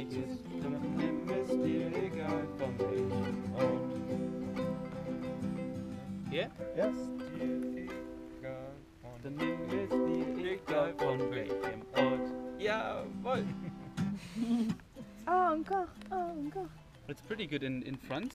Ist im ist dir egal, von. Yeah? Yes. Dann nimm es dir egal von welchem Ort. Jawohl! oh, encore, oh, encore. It's pretty good in, in front.